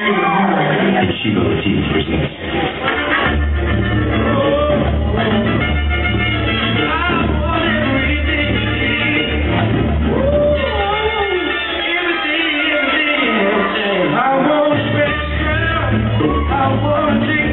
And Shiva TV presents. I want to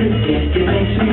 It makes me